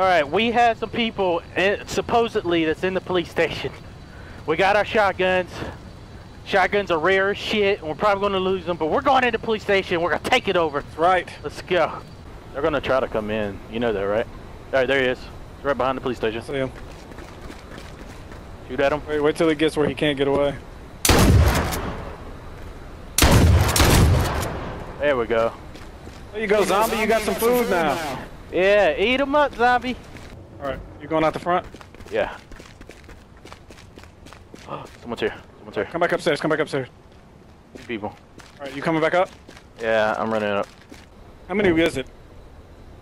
All right, we have some people in, supposedly that's in the police station. We got our shotguns. Shotguns are rare as shit, and we're probably going to lose them. But we're going into the police station. We're going to take it over. That's right. Let's go. They're going to try to come in. You know that, right? All right, there he is. He's right behind the police station. See him. Shoot at him. Wait, wait till he gets where he can't get away. There we go. There you go, zombie. You got some food now. Yeah, eat him up, zombie. All right, you going out the front? Yeah. Someone's here. Someone's here. Come back upstairs. Come back upstairs. Two people. All right, you coming back up? Yeah, I'm running up. How many is it?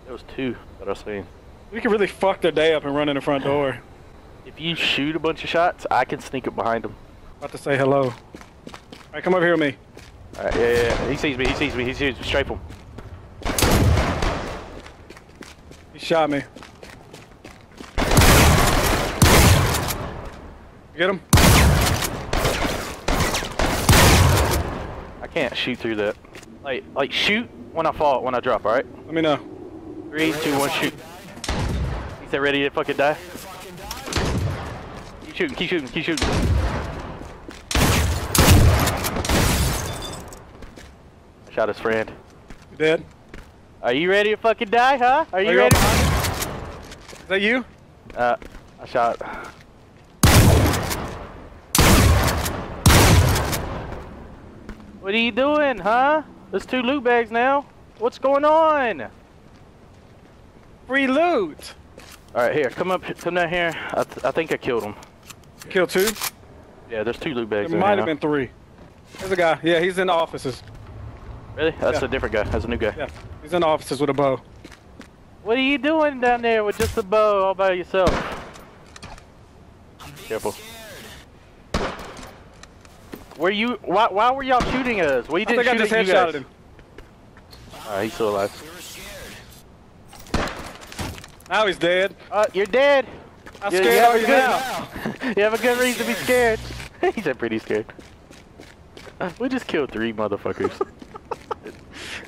There was two that I was seeing. We can really fuck their day up and run in the front door. If you shoot a bunch of shots, I can sneak up behind them. About to say hello. All right, come over here with me. All right, yeah, yeah, yeah. He sees me. He sees me. He sees me. Strafe him. He shot me. Get him? I can't shoot through that. Like, like shoot when I fall, when I drop. All right. Let me know. Three, two, one, shoot. He's that ready to fucking die? Keep shooting. Keep shooting. Keep shooting. I shot his friend. You dead? Are you ready to fucking die, huh? Are you Are you ready? Is that you? Uh, I shot. What are you doing, huh? There's two loot bags now. What's going on? Free loot. All right, here, come up, come down here. I, th I think I killed him. Kill two. Yeah, there's two loot bags. There might have been three. There's a guy. Yeah, he's in the offices. Really? That's Yeah. a different guy. That's a new guy. Yeah, he's in the offices with a bow. What are you doing down there with just a bow all by yourself? Careful. Were you? Why? Why were y'all shooting at us? We I didn't think I shoot just at you headshotted guys. him. Uh, he's still alive. Now he's dead. Uh, you're dead. How Yeah, scared you have are a you good- now? you have a good reason to be scared. he said pretty scared. We just killed three motherfuckers.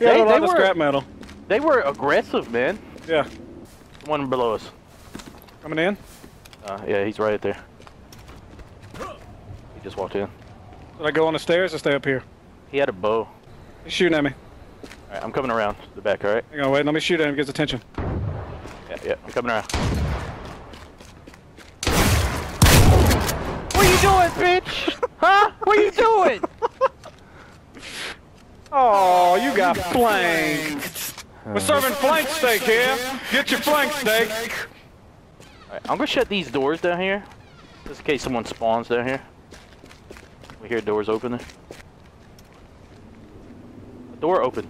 He had They- a lot they of were- scrap metal. they were aggressive, man. Yeah. One below us. Coming in? Uh, yeah, he's right there. He just walked in. Did I go on the stairs or stay up here? He had a bow. He's shooting at me. All right, I'm coming around the back. All right. Hang on, wait. Let me shoot at him. Get his attention. Yeah, yeah, I'm coming around. What are you doing, bitch? huh? What are you doing? Oh, you got flanked. We're serving flank steak here. Get your flank steak. Alright, I'm gonna shut these doors down here. Just in case someone spawns down here. We hear doors open there. Door open.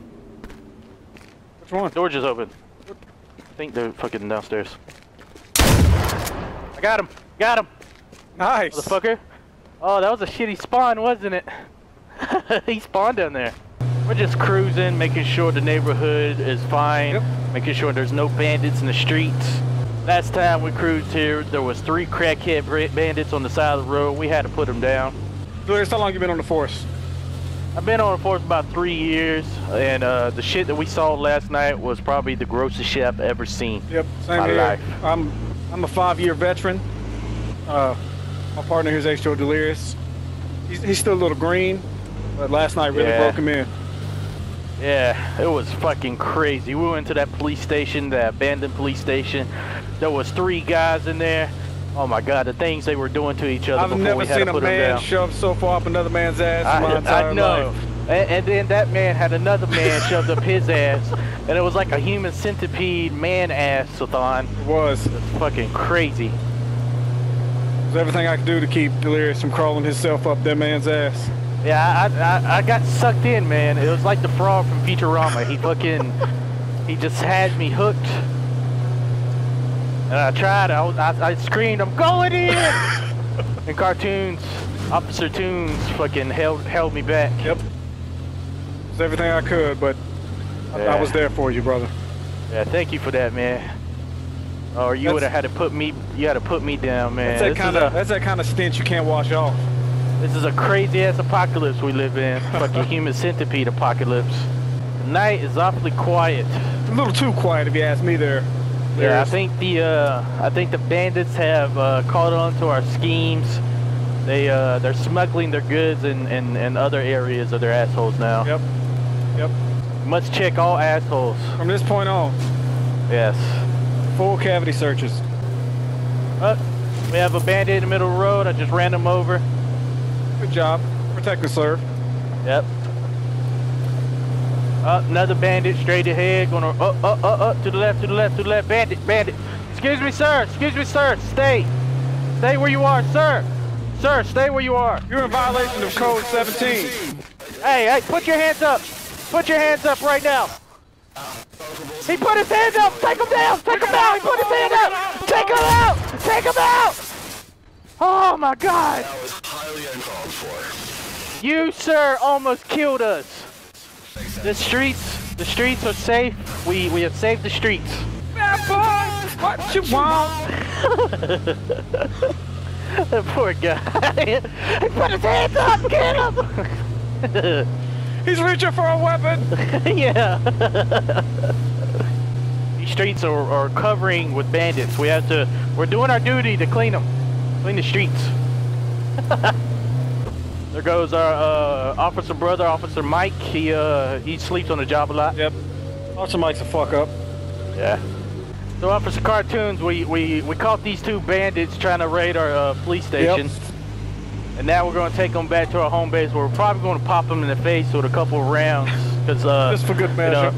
Which one? Door just open. I think they're fucking downstairs. I got him. Got him. Nice. Motherfucker. Oh, that was a shitty spawn, wasn't it? he spawned down there. We're just cruising, making sure the neighborhood is fine, Yep. making sure there's no bandits in the streets. Last time we cruised here, there was three crackhead bandits on the side of the road. We had to put them down. Julius, how long you been on the force? I've been on the force about three years, and uh, the shit that we saw last night was probably the grossest shit I've ever seen. Yep, same My here. life. I'm I'm a five-year veteran. Uh, my partner here's H2O Delirious. He's, he's still a little green, but last night really Yeah. broke him in. Yeah, it was fucking crazy. We went to that police station, that abandoned police station. There was three guys in there. Oh my god, the things they were doing to each other I've before never we had seen to a put them man shove so far up another man's ass in my I, entire I know. life. And, and then that man had another man shoved up his ass, and it was like a human centipede man ass-a-thon. It was. It It's fucking crazy. was everything I could do to keep Delirious from crawling himself up that man's ass. Yeah, I, I, I got sucked in, man. It was like the frog from Futurama. He fucking, he just had me hooked. And I tried. I, I, I screamed, "I'm going in!" and Cartoonz, Officer Tunes, fucking held held me back. Yep. It was everything I could, but I, I was there for you, brother. Yeah, thank you for that, man. Or you would have had to put me. You had to put me down, man. That's that kind a- of that's that kind of stench you can't wash off. This is a crazy ass apocalypse we live in. Fucking human centipede apocalypse. The night is awfully quiet. A little too quiet, if you ask me. There. Yeah, I think the uh, I think the bandits have uh, caught on to our schemes. They uh, they're smuggling their goods in, in, in other areas of their assholes now. Yep. Yep. Must check all assholes. From this point on, Yes. full cavity searches. Uh, we have a bandit in the middle of the road. I just ran him over. Good job. Protect and serve. Yep. Uh, another bandit straight ahead. Gonna up, up, uh uh to the left, to the left, to the left. Bandit, bandit. Excuse me, sir. Excuse me, sir. Stay. Stay where you are, sir. Sir, stay where you are. You're in violation of code 17. Hey, hey, put your hands up. Put your hands up right now. He put his hands up. Take him down. Take him down. He put his hand up. Take him out. Take him out. Oh my God. That highly uncalled for. You, sir, almost killed us. The streets, the streets are safe. We we have saved the streets. Bad boy, what you want? That poor guy. he put his hands up. Get him. He's reaching for a weapon. yeah. These streets are, are covering with bandits. We have to. We're doing our duty to clean them, clean the streets. there goes our uh, officer brother, Officer Mike. He uh he sleeps on the job a lot. Yep. Officer Mike's a fuck up. Yeah. So, Officer Cartoonz, we, we, we caught these two bandits trying to raid our uh, police station. Yep. And now we're going to take them back to our home base where we're probably going to pop them in the face with a couple of rounds. Cause, uh, Just for good you measure. know,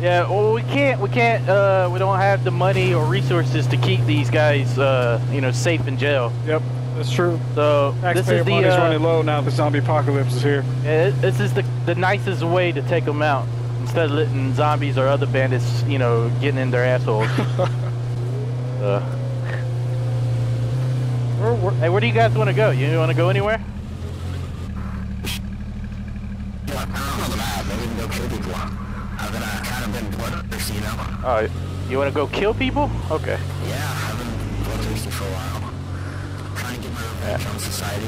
yeah, well, we can't, we can't, uh, we don't have the money or resources to keep these guys, uh, you know, safe in jail. Yep, that's true. So, this Taxpayer is the, money's uh, running low now the zombie apocalypse is here. yeah, this is the, the nicest way to take them out. Instead of letting zombies or other bandits, you know, getting in their assholes. uh, where, where, hey, where do you guys want to go? You want to go anywhere? I don't know the map. Maybe go kill people. I've been kind of been bloodthirsty, you know? Oh, you want to go kill people? Okay. Yeah, I've been bloodthirsty for a while. Trying to get my revenge on society.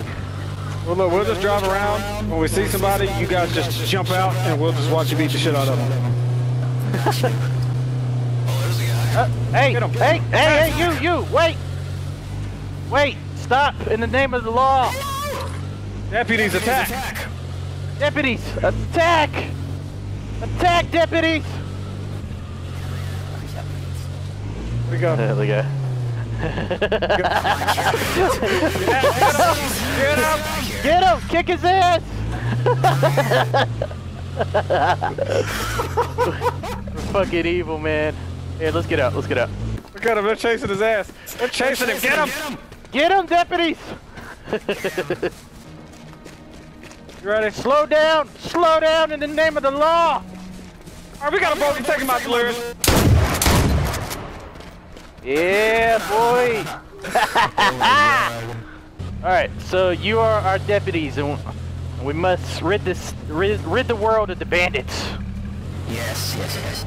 Well, look, we'll just drive around. When we see somebody, you guys just jump out and we'll just watch you beat the shit out of them. Oh, there's a guy. Uh, hey, Get 'em. hey, hey, hey, you, you, wait! Wait, stop, in the name of the law! Deputies attack. Attack! Deputies, attack! Attack, deputies! We go. There we go. Get up. Get him! Kick his ass! We're fucking evil, man. Here, let's get out. Let's get out. Look at him. They're chasing his ass. They're chasing him. Get him. Get him! Get him, deputies! You ready? Slow down! Slow down in the name of the law! All right, we got a bogey. Take him out, Delirious. Yeah, boy! Alright, so you are our deputies, and we must rid this rid, rid the world of the bandits. Yes, yes, yes.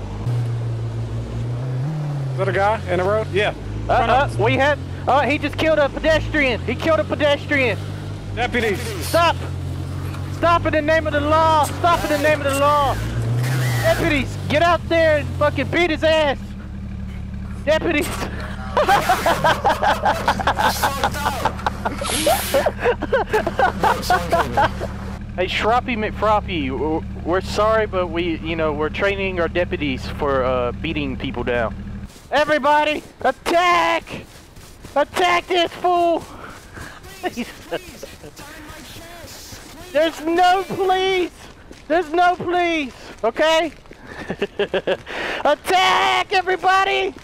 Is that a guy in the road? Yeah. Uh, Front uh, of we have. Oh, he just killed a pedestrian. He killed a pedestrian. Deputies. Stop! Stop in the name of the law! Stop in the name of the law! Deputies, get out there and fucking beat his ass! Deputies! Hey, Shroppy McFroppy, we're sorry, but we, you know, we're training our deputies for uh, beating people down. Everybody, attack! Attack this fool! There's no please! There's no please, okay? attack, everybody!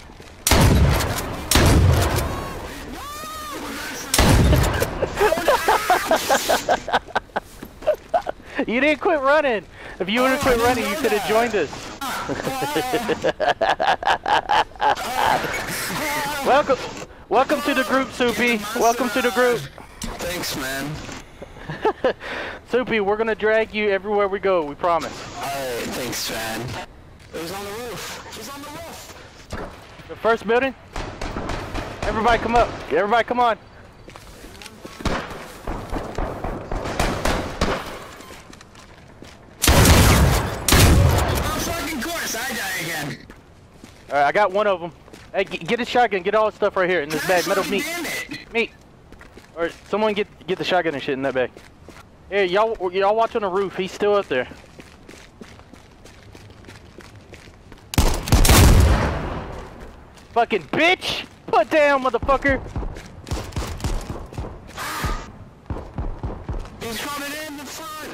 You didn't quit running. If you would have quit running, you could have joined us. welcome, welcome to the group, Soupy. Welcome to the group, Thanks, man. Soupy. We're gonna drag you everywhere we go. We promise. Alright, thanks, man. It was on the roof. It was on the roof. The first building. Everybody, come up. Everybody, come on. Course, I. All right, I got one of them. Hey, get his shotgun. Get all his stuff right here in this bag. Metal meat. Meat. Or someone get get the shotgun and shit in that bag. Here, y'all y'all watch on the roof. He's still up there. Fucking bitch! Put down, motherfucker! He's coming in the front!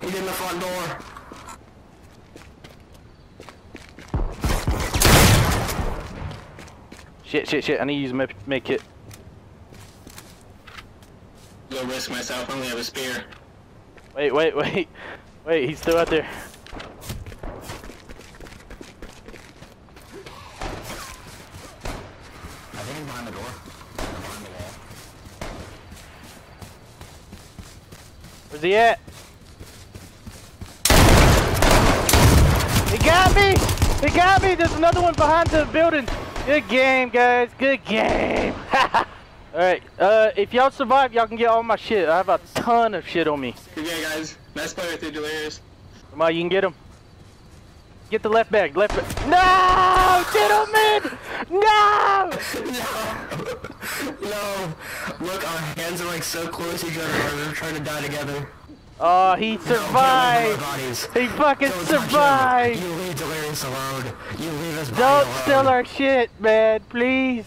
He's in the front door. Shit, shit, shit. I need to use a med, med. Go risk myself, I only have a spear. Wait, wait, wait. Wait, he's still out there. I think he's behind the door. Behind the wall. Where's he at? He got me! He got me! There's another one behind the building. Good game, guys. Good game. Alright, uh, if y'all survive, y'all can get all my shit. I have a ton of shit on me. Okay, guys. Nice play with you, Delirious. Come on, you can get him. Get the left bag, left bag. No! Gentlemen! No! No! no! Look, our hands are like so close to each other. We're trying to die together. Oh, he No, get away from survived! He fucking Don't survived! You leave Delirious alone. You leave us Don't alone. steal our shit, man, please.